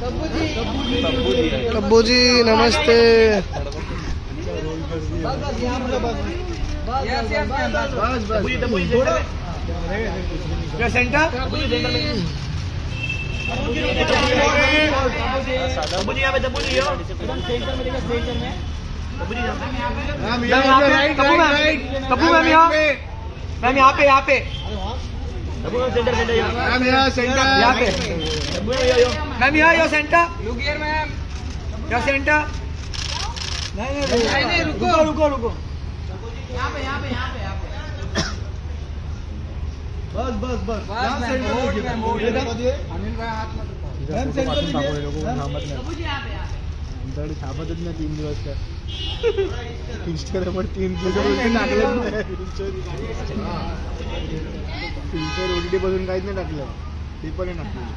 तब्बू जी नमस्ते मैम यहाँ पे यहाँ पे यहाँ पे यहाँ पे मैम यहाँ यो सेंटर यो सेंटर नहीं नहीं रुको रुको रुको बस बस बस यहाँ सेंटर देखिए। मैम सेंटर देखिए। आमच्याकडे छापतच नाही तीन दिवस काय इंस्टाग्रामवर तीन दिवस टाकलं फिल्टर ओटीटी बसून काहीच नाही टाकलं. ते पण नाही टाकलं